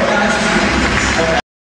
네.